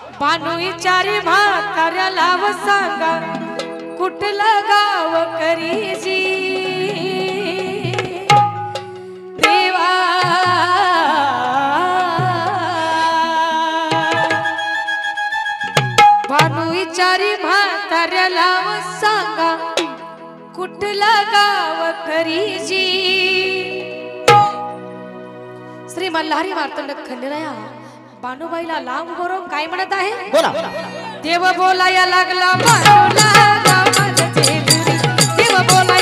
बानू चारी म्हाताऱ्याला लाव सांगा कुठलं गाव करीजी देवा. चारी सांगा श्री मल्हारी मार्तंड खंडराया. बानुबाईला लांब बरोबर काय म्हणत आहे? बोला. देव बोलाया लागला देव बोलाय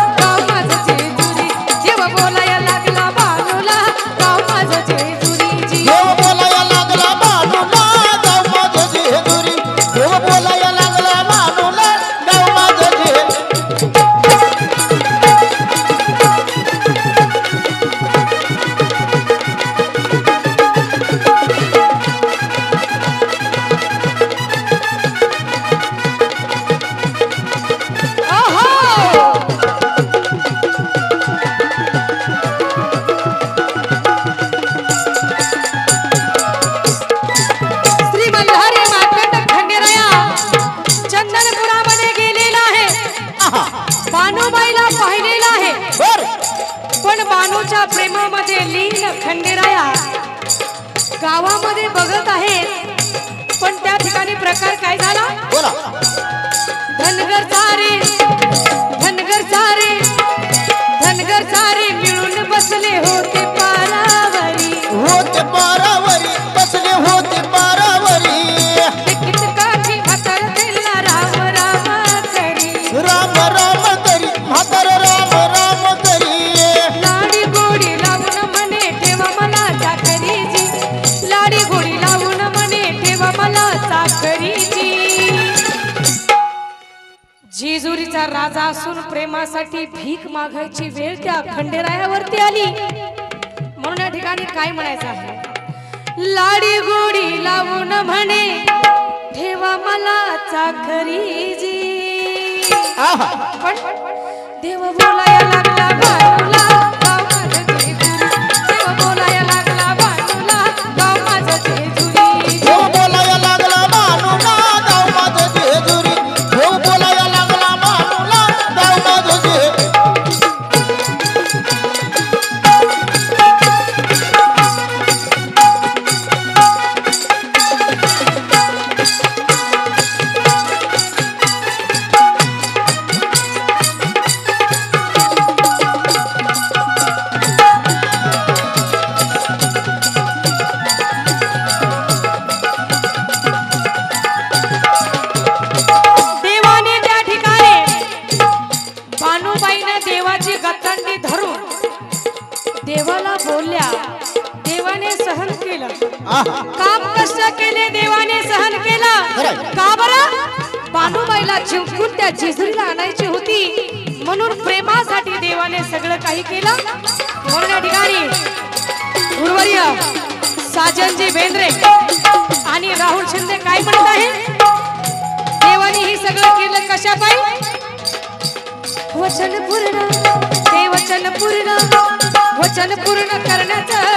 गावामध्ये बघत आहेत. पण त्या ठिकाणी प्रकार काय झाला? धनगर सारे धनगर सारे धनगर सारे मिळून बसले होते. प्रेमाचा राजा असून प्रेमासाठी भीक मागायची वेळ त्या खंडेरायावरती आली. म्हणून या ठिकाणी काय म्हणायचं आहे? लाडी गोडी लावून म्हणे ठेवा मला चाकरी जी. पण देव बोलायला काम कष्ट केले देवाने सहन केलं. का बरं? बानूबाईला जिंकून त्या जेजुरीला आणायची होती. म्हणून प्रेमासाठी देवाने सगळं काही केलं. म्हणून या ठिकाणी गुरुवर्य साजनजी बेंद्रे आणि राहुल शिंदे काय म्हणत आहे? देवाने हे सगळं केलं कशा वचन पूर्ण ते वचन पूर्ण वचन पूर्ण करण्याचं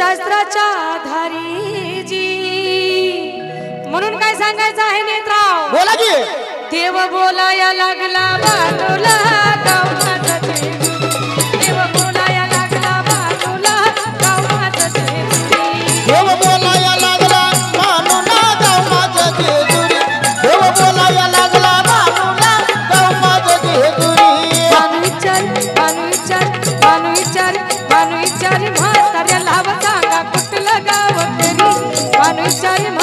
शास्त्राच्या धारीजी म्हणून काय सांगायचं आहे नेत्राव? बोला की. देव बोलाया लागला जेजू. চাই